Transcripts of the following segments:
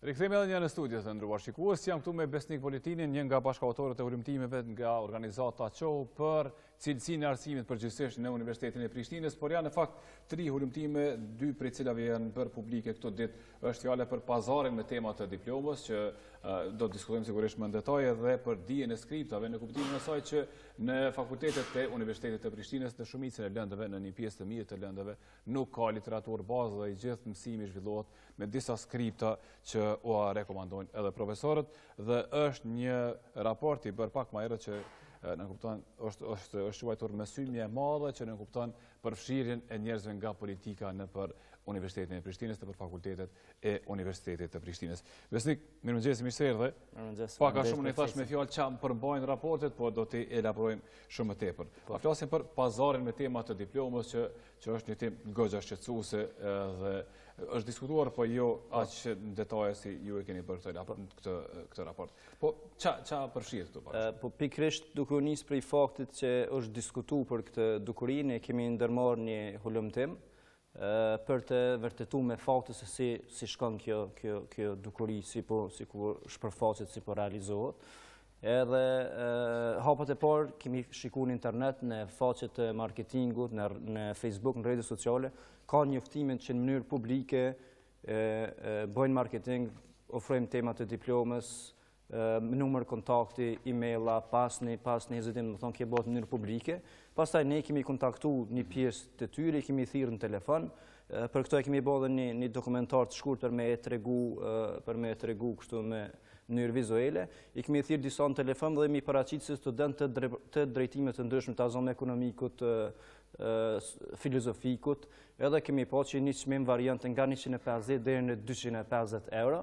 Rikthehemi edhe një në studio të nderuar shikues, jam këtu me Besnik Boletinin, një nga bashkautorët e hulumtimeve nga organizata Çohu për cilësinë e arsimit përgjithësisht në Universitetin e Prishtinës, por janë në fakt tri hulumtime, dy prej cilave janë bërë publike këto ditë, është fjala për pazarin me tema të diplomës, që do të diskutojmë sigurisht më në detaje edhe për dijen e skriptave, në kuptimin e asaj që Në fakultetet e Universitetit të Prishtinës në shumicën e lëndëve, në një pjesë të mirë të lëndëve, nuk ka literaturë bazë dhe i gjithë mësimi zhvillohet me disa skripta që ua rekomandojnë edhe profesorët dhe është një raport i bërë pak ma herët që nënkupton, është, është, është quajtur mësymja e madhe që nënkupton përfshirjen e njerëzve nga politika nëpër Universitetin e Prishtinës, nëpër fakultetet e Universitetit të Prishtinës. Besnik, mirëmëngjesi, mirë se erdhe. Mirëmëngjesi. Pak a shumë unë i thashë me fjalë çka përmbajnë raportet, po do t'i elaborojmë shumë më tepër. Po. A flasim për pazarin me tema të diplomës, që është një temë goxha shqetësuese dhe është diskutuar, po jo po. aq në detaje si ju e keni bërë këtë raport. Po, çka përfshihet? Eh, po, pikërisht duke u nisë prej faktit që është diskutu për këtë dukuri, e kemi ndërmarrë një hulumtim, për të vërtetu me fakte se si si shkon kjo kjo kjo dukuri si po si po shpërfaqet si po realizohet. Edhe hapat e parë kemi shiku në internet në faqet e marketingut në në Facebook, në rrjete sociale, ka njoftime që në mënyrë publike e, e bëjnë marketing, ofrojmë tema të diplomës, numër kontakti, e-maila, pa asnjë, pa asnjë hezitim, domethënë, kjo bëhet në mënyrë publike. Pastaj, ne kemi kontaktu një pjesë të tyre, kemi thirrë në telefon, për këto e kemi bë edhe një dokumentar të shkurtër për me e tregu, për me e tregu kështu në mënyrë vizuele. I kemi thirrë disa në telefon jemi paraqitë si studentë të drejtimeve të ndryshme ta zëmë ekonomikut, filozofikut, edhe kemi pa që një çmim varion nga 150 deri në 250 euro.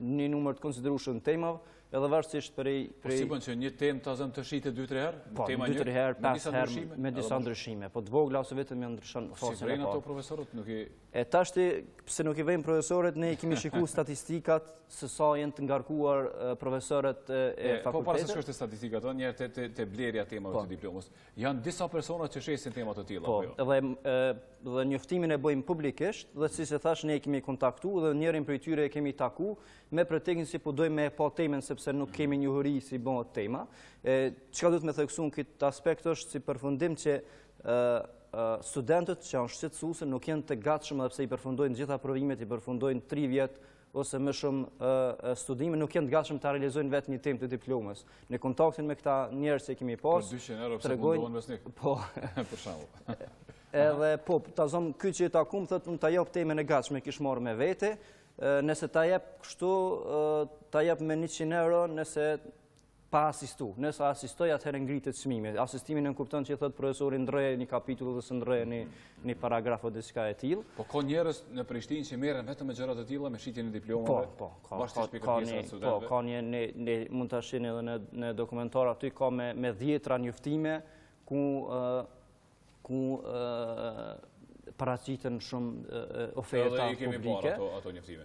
një numër të konsiderueshëm të temave, edhe varësisht prej... Po si bën që një temë ta zëmë të shitet 2-3 herë? Po, 2-3 herë, 5 herë, me disa ndryshime. Po të vogla ose vetëm ia ndryshon po, faqen e parë. S'i vërejnë ato profesorët nuk i... E tashti, pse nuk i vërejnë profesorët, ne i kemi shiku statistikat se sa janë të ngarkuar profesorët e fakultetet. Po para se te statistikat, njëherë te blerja e temave po. të diplomës. Janë disa persona që shesin tema të tilla. Po, po dhe, dhe njoftimin e bëjnë publikisht, dhe siç e thashë, ne kemi kontaktu dhe njërin prej tyre e kemi taku, me pretekstin si po dojmë me e pa temën, sepse nuk kemi njohuri si bëhet tema. E, çka duhet me theksu n' këtë aspekt është si përfundim që studentët që janë shqetësuese nuk janë të gatshëm edhe pse i përfundojnë gjitha provimet, i përfundojnë 3 vjet, ose më shumë studime, nuk janë të gatshëm ta realizojnë vetë një temë të diplomës. Në kontaktin me këta njerëz që kemi pas... Për 200 euro, përse mundohen mes një? Po. Për shembull. Edhe, po, ta zonë, ky që e takum, thotë, unë ta jap temën e gatshme, kish marrë me vete, nëse ta jep kështu, ta jep me 100 euro, nëse pa asistu. Nëse asistoj, atëherë ngritet çmimi. Asistimi nënkupton që i thotë profesori ndrroje një kapitull ose ndrroje një një paragraf ose diçka e tillë. Po ka njerëz në Prishtinë që merren vetëm me gjëra të tilla me shitjen e diplomave. Po, po, ka ka ka një po, ka një ne ne mund ta shihni edhe në në dokumentar aty ka me me dhjetra njoftime ku ku paraqiten shumë oferta publike.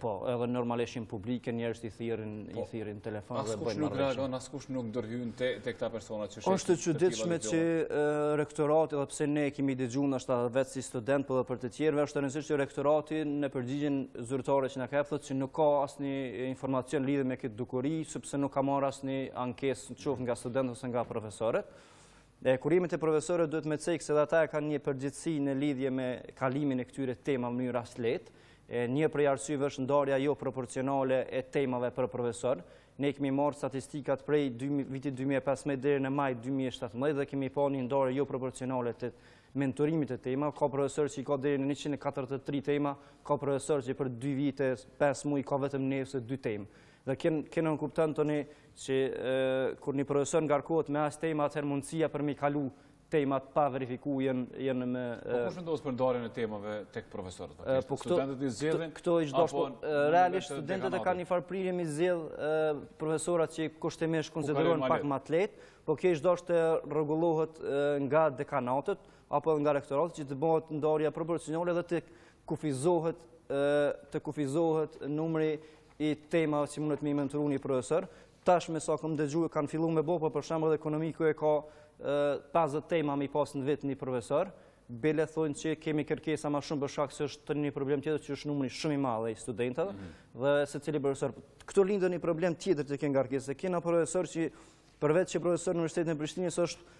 Po, edhe normalisht publike, njerëz i thirrin, i thirrin telefon dhe bëjnë marrëveshjen. Askush nuk reagon, askush nuk ndërhyn te këta persona që shesin të tilla ilegjonare. është e çuditshme që rektorati, edhe pse ne kemi dëgju, si ta vetë si studentë, po edhe prej të tjerëve, është të rëndësishë që rektorati në përgjigjen zyrtare që na ka dhënë thotë, që nuk ka asnjë informacion lidhje me këtë dukuri, sepse nuk ka marrë asnjë ankesë qoftë nga studentët ose nga profesorët, Rekrutimit e profesorëve duhet me cekë se dhe ata e kanë një përgjegjësi në lidhje me kalimin e këtyre temave më lehtë. Një prej arsyve është ndarja jo proporcionale e temave për profesor. Ne kemi marrë statistikat prej vitit 2015 deri në maj 2017 dhe kemi pa një ndarje jo proporcionale të mentorimit të temave. Ka profesor që i ka deri në 143 tema, ka profesor që për 2 vite, 5 muj, ka vetëm një ose 2 tema. Dhe kjo nënkupton tani Që kur një profesor ngarkohet me aq tema, atëherë mundësia për me i kalu temat pa verifiku janë më... Po kush vendos për ndarjen e temave tek profesorët? Po studentët i zgjedhin? Kjo gjithsesi po, realisht studentët e kanë një farë prirje me i zgjedh profesorët që kushtimisht konsiderohen pak ma të lehtë, po kjo do duhej të rregullohet nga dekanatet, apo nga rektorati, që të bëhet ndarja proporcionale dhe të kufizohet të kufizohet numri i temave që mundet me i mentoru një profesor, tash me sa kemi dëgju e kanë fillu me bo, për po për shembull ekonomiku e ka 50 tema me i pas në vit një profesor, bile thonë që kemi kërkesa ma shumë për shkak se është edhe një problem tjetër që është numri shumë i madh i studentëve mhm. dhe secili profesor. Këtu lind një problem tjetër te kjo ngarkesë, se kena profesor që përveç që profesor në Universitetin e Prishtinës është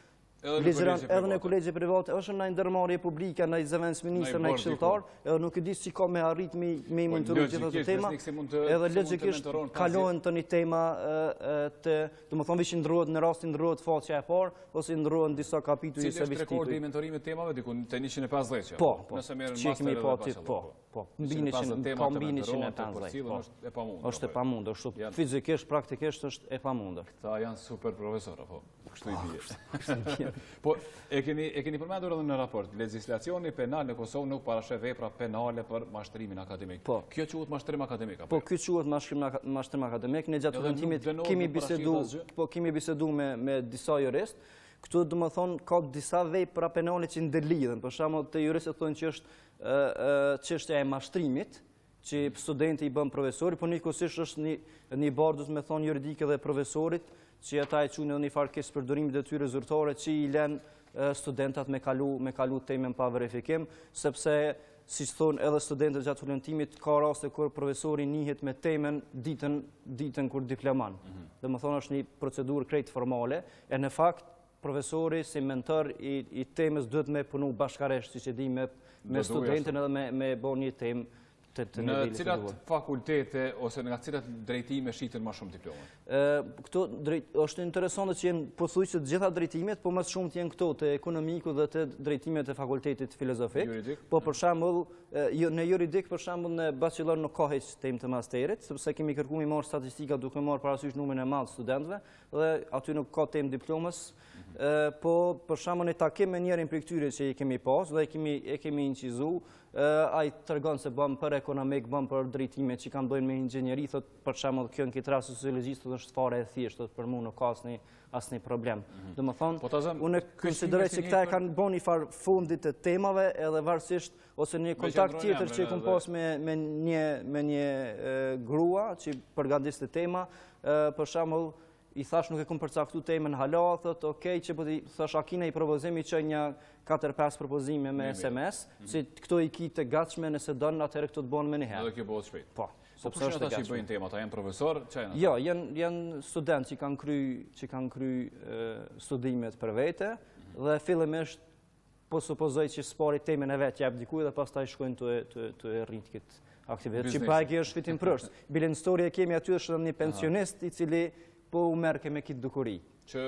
Ligjëron edhe në kolegje private, është naj ndërmarrje publike, naj zëvendësministër, naj këshilltar, edhe nuk e di si ka me arrit me i mentoru gjithë ato tema, edhe logjikisht kalohen tani temat, domethënë veç i ndërrohet, në rastin ndërrohet faqja e parë, ose i ndërrohen disa kapituj ose veç tituj. Cili është rekordi i mentorimit temave, dikund te 150 që? Po, po, që kemi po atit, po. Po, mbi 150 po, mbi 150 po. është e pamundë. Është e pamundur. Është fizikisht, praktikisht është e pamundur. Këta janë super profesor, po. Kështu i bie. Po, e keni e keni përmendur edhe në raport, legjislacioni penal në Kosovë nuk parasheh vepra penale për mashtrimin akademik. Po. Kjo quhet mashtrim akademik apo? Po, jo? kjo quhet mashtrim mashtrim akademik. Ne gjatë hulumtimit kemi bisedu, po kemi bisedu me me disa juristë. Këtu domethënë ka disa vepra penale që ndërlidhen. Për shembull, te juristët thonë që është çështja e mashtrimit, që studenti i bën profesorit, po njëkohësisht është një, një barrë domethënë juridike e profesorit, që ata e qujnë edhe një farë keqpërdorimi të detyrës zyrtare, që i lenë studentët me kalu, me kalu temën pa verifikim, sepse siç thonë edhe studentët gjatë hulumtimit, ka raste kur profesori njihet me temën ditën, ditën kur diplomon. Mhm. Domethënë është një procedurë krejt formale, e në fakt, Profesori si mentor i temës duhet me punu bashkërisht, siç dihet me studentin edhe me bo një temë të të. Në cilat fakultete ose nga cilat drejtime shiten më shumë diploma? Këtu është interesante që janë pothuaj të gjitha drejtimet, po më së shumti janë këto të ekonomiku dhe te drejtimet e fakultetit filozofik. Juridik? Po për shembull, jo, në juridik për shembull në bachelor nuk ka hiç temë, te masteri, sepse kemi kërku me i marrë statistika duke marrë parasysh numrin e madh të studentëve, dhe aty nuk ka temë të diplomës, po për shembull në takim me njërin prej këtyre që i kemi pas dhe i kemi incizu, ai tregon se bëj për ekonomik, bëj për drejtime që kanë të bëjnë me inxhinieri, thotë për shembull dhe kjo në këtë rast sociologjisë, dhe është fare e thjeshtë, për mu nuk ka asnjë problem. Mhm. Domethënë, po unë e konsideroj që këta e kanë bo një farë fondi të temave edhe varësisht ose një kontakt tjetër që e kom pas me një grua që përgatiste tema, për shembull, i thashë nuk e kom përcaktu temën hala, thotë, ok, po thashë a ki naj propozim, i çoi një 4-5 propozime me SMS, mhm. tha këto i ki të gatshme nëse don, atëherë këto t'i bëj menjëherë. Edhe kjo bëhet shpejt. Po. Po kush ata që i bëjnë tema, ata janë profesorë, çka janë? Jo, janë studentë që kanë kry, që kanë kry studimet për vete, mhm. dhe fillimisht Po supozoj që së pari temën e vet ia jep dikujt dhe pastaj shkojnë duke e rritë këtë aktivitet. Që po e kjo është fitimprurës. Bile në storje e kemi aty është një pensionist i cili u merrke me këtë dukuri. Që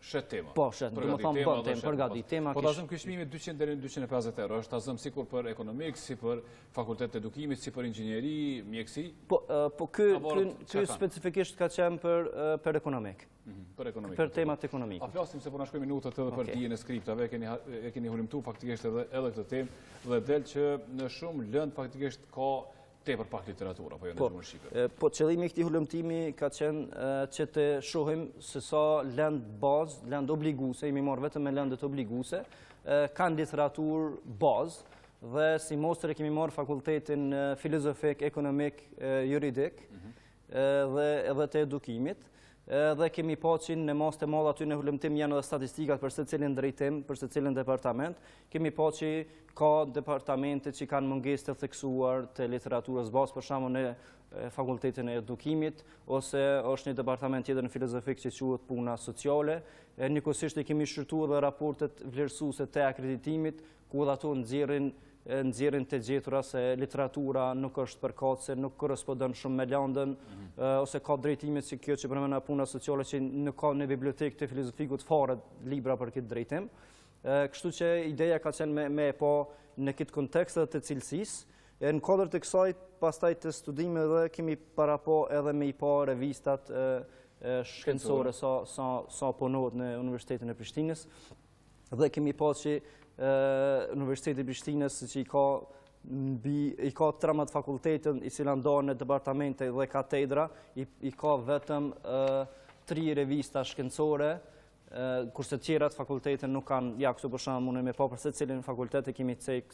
shet tema. Po, shet, domethënë bën temë, përgatit tema. Po të zëmë ky çmimi 200 deri 250 euro, është të zëmë sikur për ekonomik, si për fakultet të edukimit, si për inxhinieri, mjekësi? Po, po ky specifikisht ka qenë për ekonomik? për ekonomikë. Për temat ekonomikë. A flasim se po na shkojnë minutët edhe për dijen e skriptave, e keni hulumtu faktikisht edhe këtë temë, dhe del që në shumë lëndë faktikisht ka tepër pak literatura, po jo në gjuhën po, shqipe. Po, qëllimi i këtij hulumtimi ka qenë që të shohim se sa lëndë bazë, lëndë obliguese, jemi marrë vetëm me lëndët obliguese, kanë literaturë bazë, dhe si mostër e kemi marrë fakultetin filozofik, ekonomik, juridik, mhm. dhe edhe të edukimit, dhe kemi pa që në masë të madhe, aty në hulumtim janë dhe statistikat për secilin drejtim, për secilin departament, kemi pa që ka departamente që kanë mungesë të theksuar të literaturës bazë për shembull në fakultetin e edukimit, ose është një departament tjetër në filozofik që quhet puna sociale, njëkohësisht i kemi shqyrtu edhe raportet vlerësuese të akreditimit, Ku dhe ato nxjerrin nxjerrin të gjetura se literatura nuk është përkatëse, nuk korrespondon shumë me landën, mhm. ose ka drejtime si kjo që përmenda puna sociale që nuk ka në bibliotekë të filozofikut fare libra për këtë drejtim. Kështu që ideja ka qenë me e pa në këtë kontekst dhe të cilësisë, e në kuadër të kësaj pastaj të studimeve dhe kemi parapa edhe me i pa revistat shkencore sa punohet në Universitetin e Prishtinës. dhe kemi pa që Universiteti i Prishtinës që i ka i ka 13 fakultete, secila e ndame në departamente dhe katedra, i ka vetëm tri revista shkencore, kurse tjerat fakultete nuk kanë, ja këtu për shembull munem me pa për secilin fakultet e kemi cek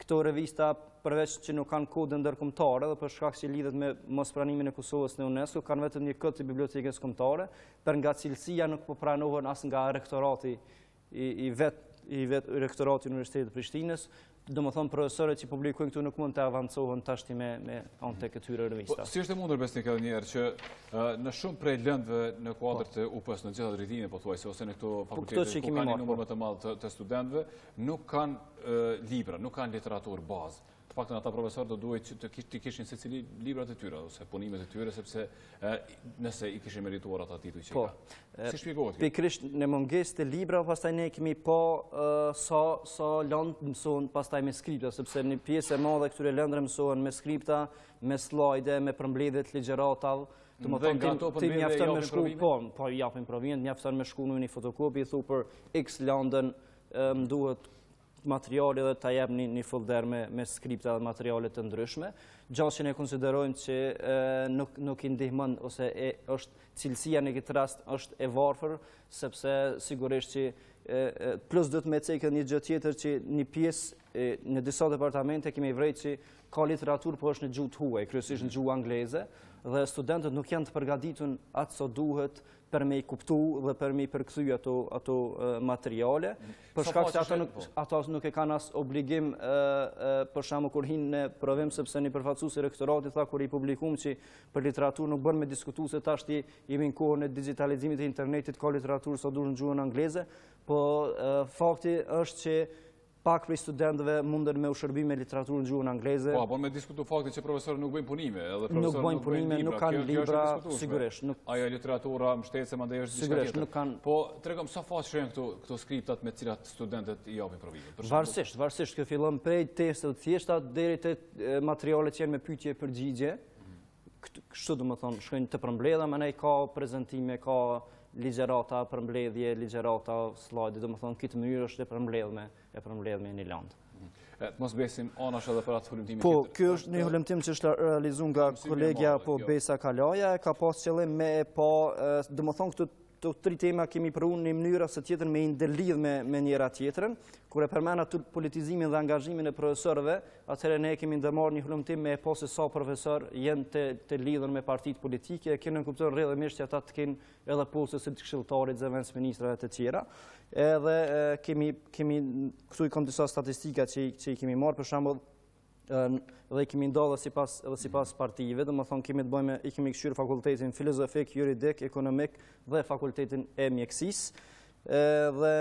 Këto revista, përveç që nuk kanë kode ndërkombëtare dhe për shkak që lidhet me mospranimin e Kosovës në UNESCO, kanë vetëm një kod të Bibliotekës Kombëtare, për nga cilësia nuk po pranohen as nga rektorati i vet i vet rektorati i Universitetit të Prishtinës, domethënë profesorët që publikojnë këtu nuk mund të avancohen tashti me anë të këtyre po, revistave. Si është e mundur, Besnik, edhe njëherë, që në shumë prej lëndëve në kuadrë po. të UP-së, në gjitha drejtimet pothuajse, ose në këto po, fakultete, ku ka një numër më të madh të studentëve, Nuk kanë libra, nuk kanë literaturë bazë. Të paktën ata profesorë do duhej që të kishin secili libra të tyre, ose punime të tyre, sepse nëse i kishin merituar ata tituj që i po, kanë. Si shpjegohet kjo? Pikërisht në mungesë të librave, pastaj ne kemi pa sa lëndë mësohen pastaj me skripta, sepse një pjesë e madhe e këtyre lëndëve mësohen me skripta, me slajde, me përmbledhje të ligjëratave, domethënë, ti mjafton me shku, po, po, e japin provimin, mjafton me shku në një fotokopje, i thu për x landën, Më duhet materiali dhe ta jep një folder me skripta dhe materiale të ndryshme, gjë që ne konsiderojmë që nuk i ndihmon ose është cilësia në këtë rast është e varfër, sepse sigurisht që plus duhet me cekë një gjë tjetër që një pjesë në disa departamente kemi vrejtë që ka literaturë por po është në gjuhë të huaj, kryesisht në gjuhë angleze, dhe studentët nuk janë të përgaditun aq sa duhet për me i kuptu dhe për me i përkthy ato materiale, për shkak se ato nuk e kanë as obligim për shembull kur hin në provim, sepse një përfaqësus i rektoratit tha kur i publikum që për literaturë nuk bën me diskutu se tashti jemi në kohën e digjitalizimit e internetit ka literaturë sa dush në gjuhën angleze, po fakti është që Pak prej studentëve munden me u shërby me literaturë në gjuhën angleze. Po, pa e diskutu faktin që profesorët nuk bëjnë punime, edhe profesorët nuk bëjnë punime, nuk kanë libra, sigurisht. Ajo literatura mbështetëse mandej është diçka tjetër. nuk kanë... Po, tregom, sa faqe janë këto, këto skriptat me të cilat studentët i japin provimet? Varësisht, varësisht, kjo fillon prej testeve të thjeshta, deri te materialet që jenë me pytje përgjigje, kështu domethënë, shkojnë të përmbledha, mandej ka prezentime, ka ligjerata, përmbledhje, ligjerata, sllajde, domethënë, n'kit mënyrë është e përmbledhme, e përmbledhme një landë. E të mos mbesim, a është edhe për atë hulumtimi, po, tjetër? Po, kjo është një hulumtim që është realizu nga kolegja, po, Besa Kalaja, ka pas qëllim me e pa, domethënë, këtë Këto tri tema kemi provu në një mënyrë ose tjetër me i ndërlidh me, me njëra tjetrën. Kur e përmenda politizimin dhe angazhimin e profesorëve, atëherë ne kemi ndërmarrë një hulumtim me e pa se sa profesorë janë të, të lidhur me partitë politike, e kjo nënkupton rrjedhimisht që ata të kenë edhe poste si të këshilltarit, zëvendësministrave të tjera. Edhe kemi, kemi, këtu i kom disa statistika që, që i kemi marrë, për shembull, dhe i kemi nda edhe sipas partive, domethënë kemi të bëjme, i kemi këqyrë fakultetin filozofik, juridik, ekonomik dhe fakultetin e mjekësisë, dhe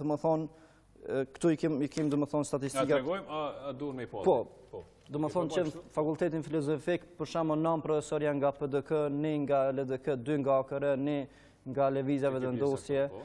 domethënë, këtu i kemi domethënë statistikat... Na tregoni, a duhet me i pa? Po, po. Domethënë që në fakultetin filozofik, për shembull nëntë profesorë janë nga PDK, një nga LDK, dy nga AKR, një nga Lëvizja Vetëvendosje, po.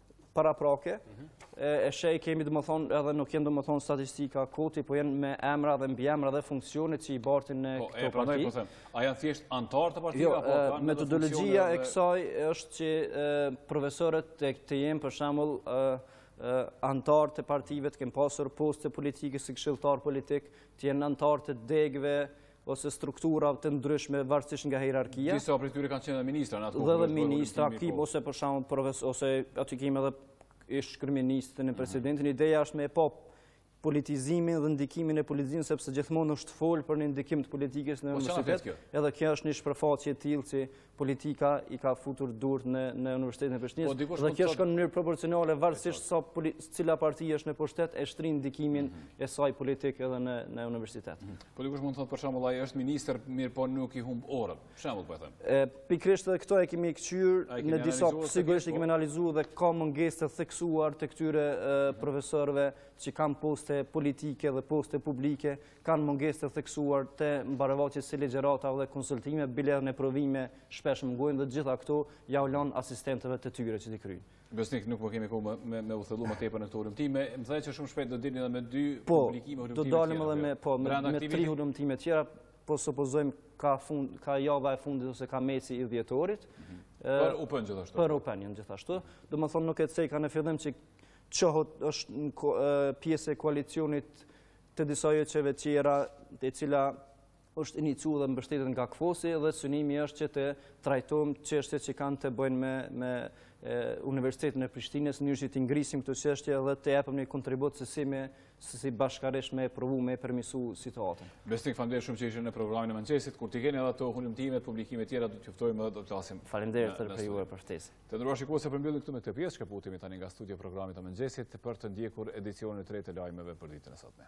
paraprake, e shej kemi domethënë, edhe nuk jenë domethënë statistika koti, po jenë me emra dhe mbiemra dhe funksionet që i bartin në po, këto parti. Po, a janë thjesht antarë të partisë? Jo, metodologia e kësaj është që profesorët të jenë për shembull antarë të partive, të kenë pasur poste politike, si këshilltar politik, të jenë antarë të degëve, ose strukturave të ndryshme varësisht nga hierarkia. Disa prej tyre kanë qenë edhe ministra në atë kohë. Dhe dhe ministra kemi po. ose për shembull profesor ose aty kemi edhe ish kryeministrin e mhm. presidentin. Ideja është me e pa politizimin dhe ndikimin e politizimit, sepse gjithmonë është folë për një ndikim të politikës në universitet, edhe kjo është një shpërfaqje e tillë që politika i ka futur duart në Universitetin e Prishtinës, po, dhe kjo shkon në mënyrë proporcionale, varësisht se cila parti është në pushtet, e shtrin ndikimin mhm. e saj politik edhe në Universitet. Mhm. Po dikush mund të thotë për shembull, ai është minister, mirëpo nuk i humb orët, për shembull po e them. Pikërisht dhe këto e kemi këqyrë në disa, sigurisht i kemi po? analizu dhe ka mungesë të theksuar të këtyre mhm. profesorëve që kanë poste politike dhe poste publike, kanë mungesë të theksuar të mbarëvajtjes si ligjërata dhe konsultime, bile edhe në provime shpesh mungojnë dhe gjitha këto ia u lënë asistentëve të tyre që t'i kryjnë. Besnik, nuk po kemi kohë me u thellu më tepër në këto hulumtime, mirë dhe që shumë shpejt do dilni edhe me dy po, publikime hulumtime tjera. Po, do dalim edhe me, po, me tri hulumtime tjera, po supozojmë ka, fund, ka java e fundit ose ka mesi i dhjetorit. Mhm. Për UP-në gjithashtu. Për UP-në gjithashtu. Domethënë nuk e ceka në fillim që Çohu është pjesë e Koalicionit të disa OJQ-ve tjera e cila është inicu dhe mbështetet nga KFOS-i dhe synimi është që të trajtojmë çështje që kanë të bëjnë me, me e, Universitetin e Prishtinës, në mënyrë që t'i ngrisim këto çështje dhe të japim një kontribut se si, me, se si bashkërisht me provu me përmirësu situatën. Besnik, faleminderit shumë që ishe në programin e mëngjesit, kur t'i keni edhe hulumtimet, publikimet tjera, do t'ju ftojmë dhe do t'flasim. Faleminderit edhe prej juve për ftesë. Të nderuar shikues e përmbyllim këtu me këtë pjesë, shkëputemi tani nga studio e programit të mëngjesit për të ndjekur edicionin e tretë të lajmeve për ditën e sotme.